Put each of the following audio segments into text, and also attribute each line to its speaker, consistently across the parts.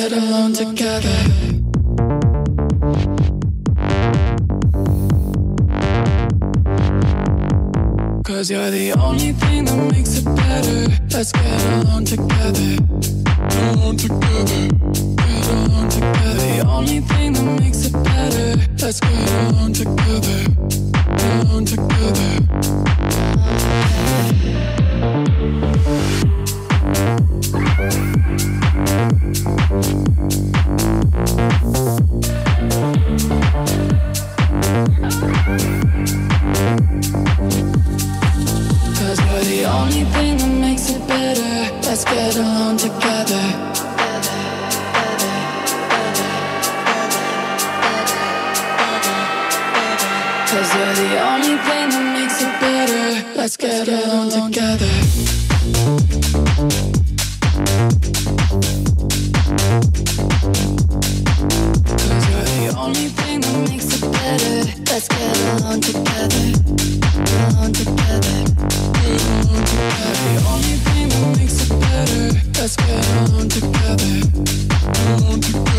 Speaker 1: get along together. Cause you're the only thing that makes it better. Let's get along together. Won't you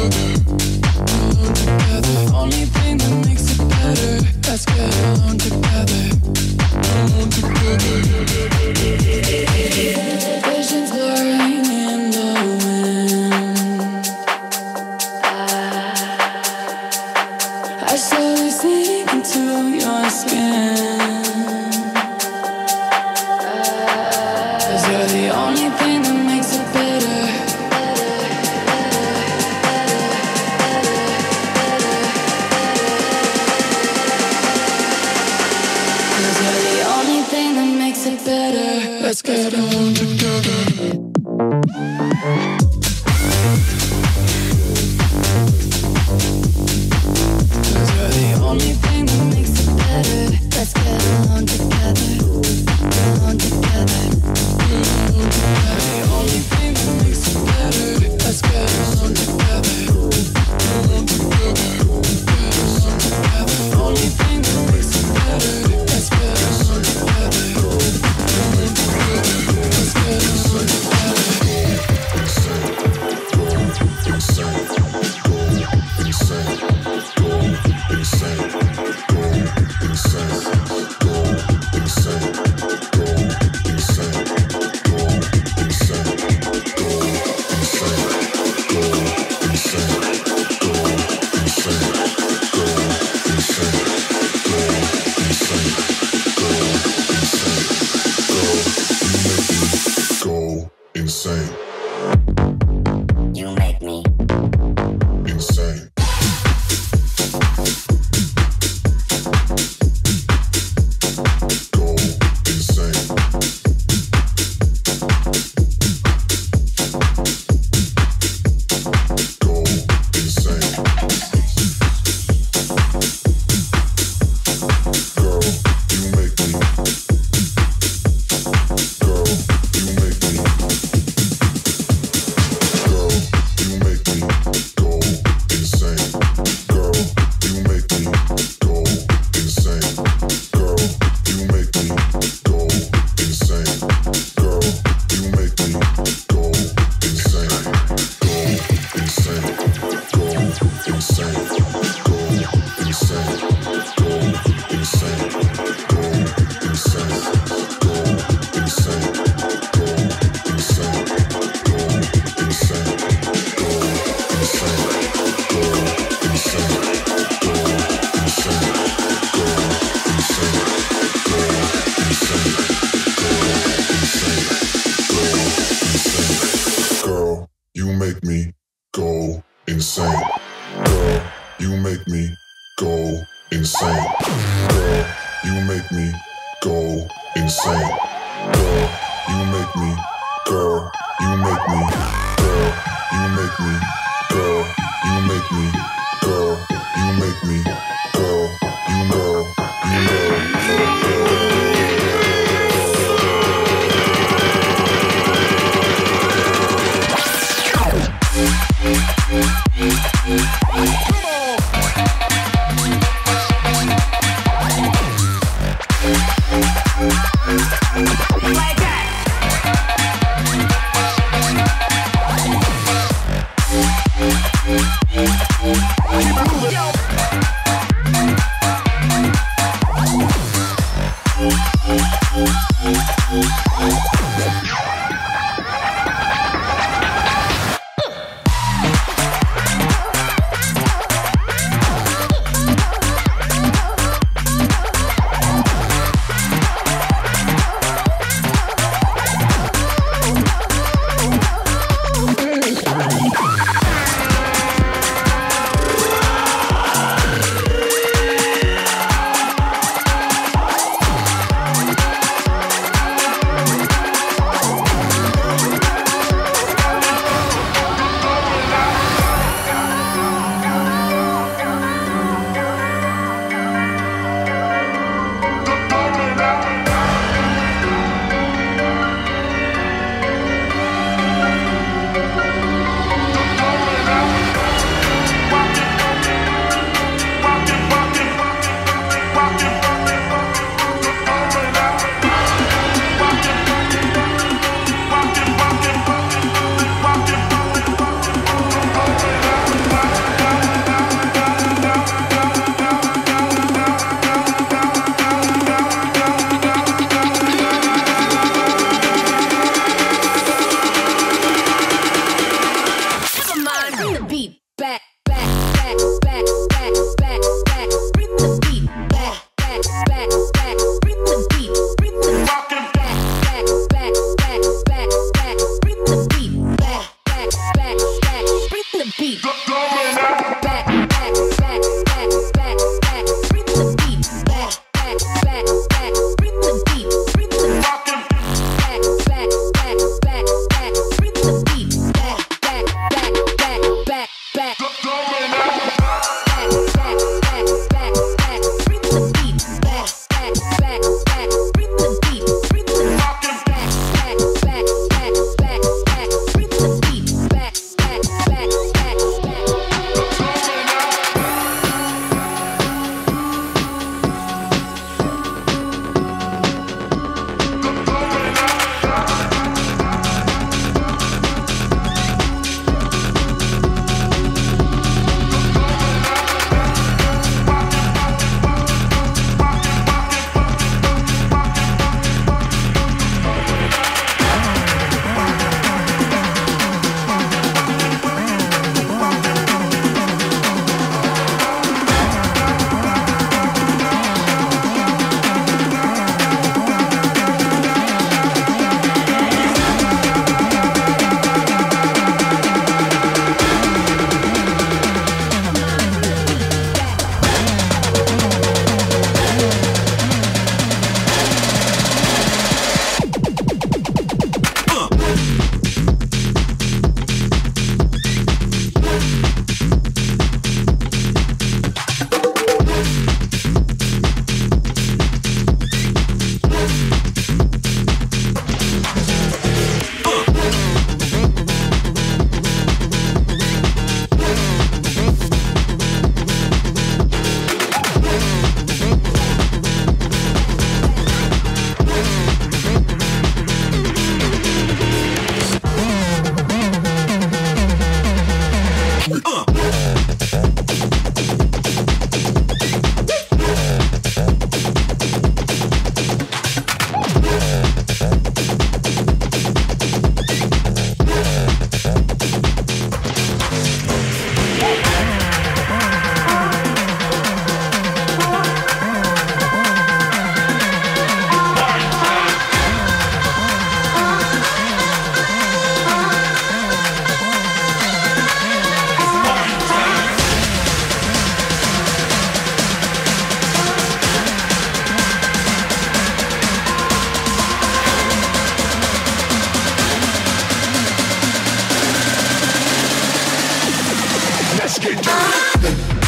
Speaker 1: let's get
Speaker 2: dirty.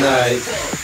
Speaker 2: Night.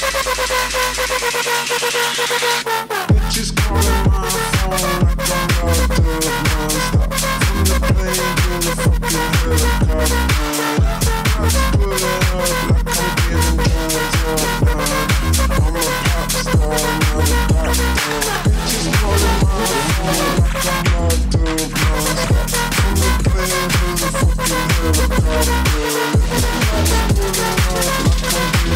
Speaker 2: On
Speaker 3: love.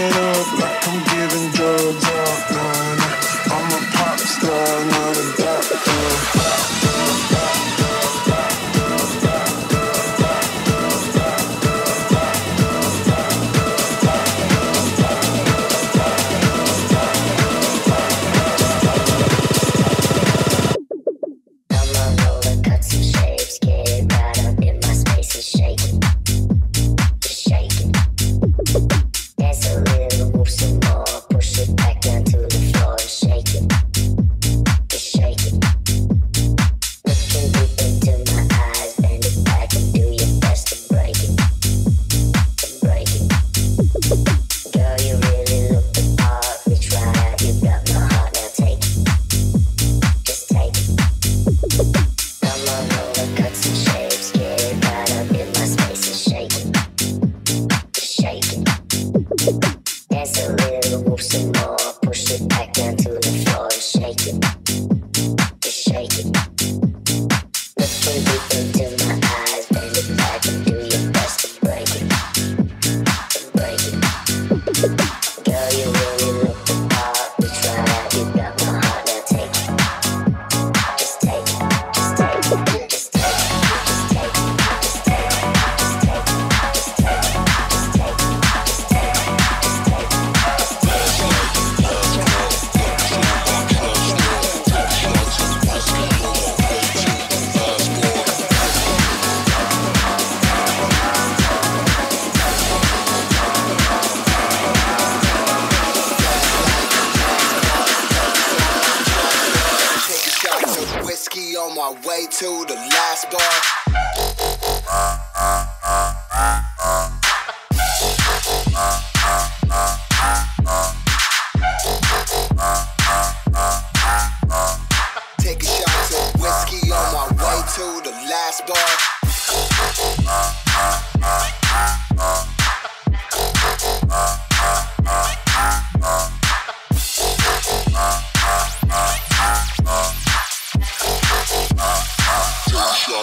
Speaker 4: it up.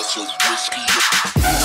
Speaker 5: glass of whiskey.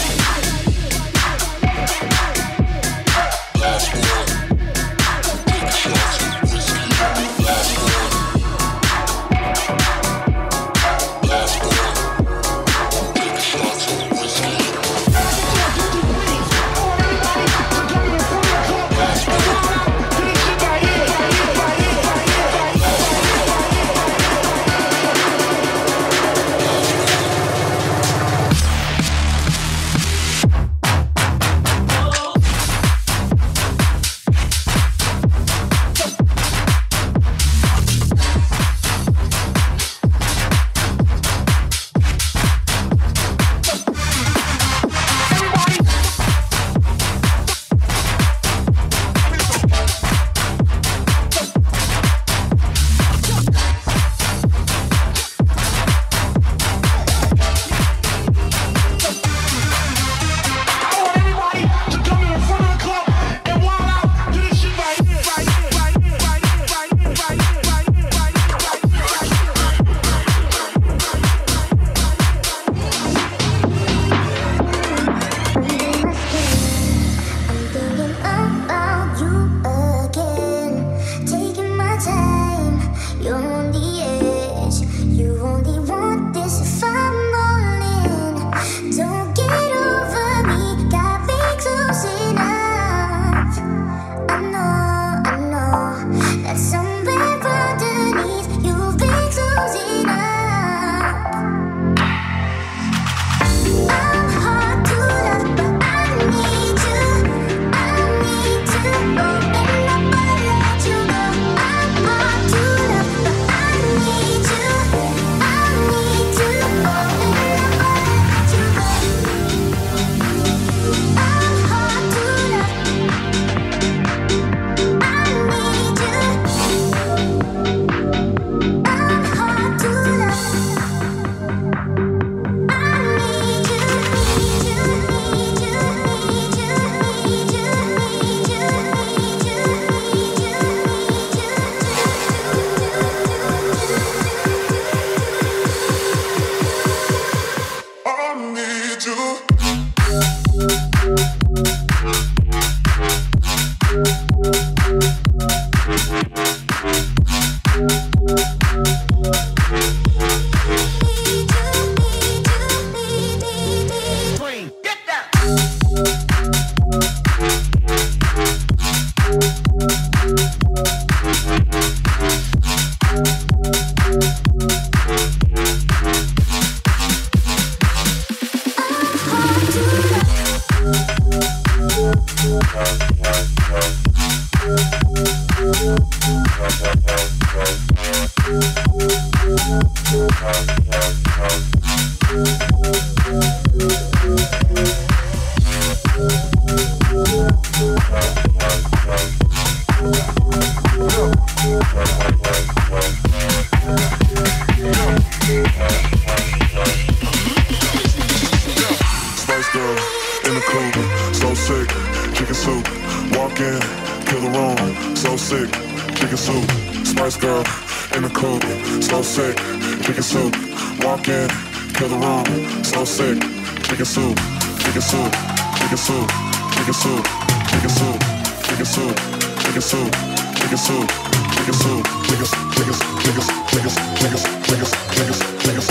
Speaker 6: Soup. Walk in, kill the room, so sick, chicken soup, chicken soup, chicken soup, chicken soup, chicken soup, chicken soup, chicken soup, chicken soup, chicken soup, chicken chicken chicken chicken chicken chicken chicken chicken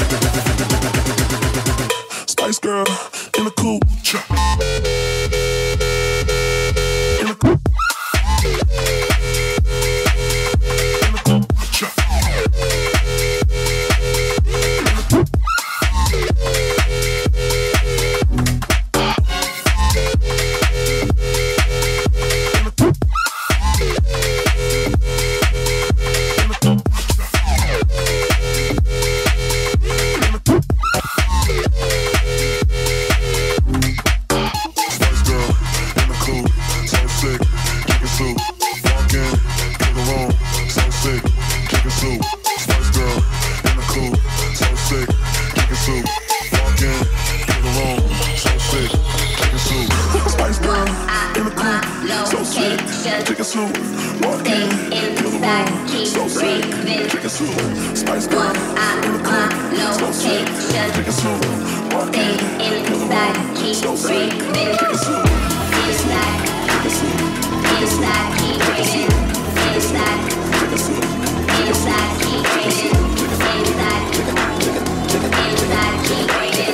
Speaker 6: Spice girl in the coupe. take it slow. Spice girl, I'm in the club, slow shake, take inside, keep breathing. Inside, keep
Speaker 7: breathing, inside, keep breathing.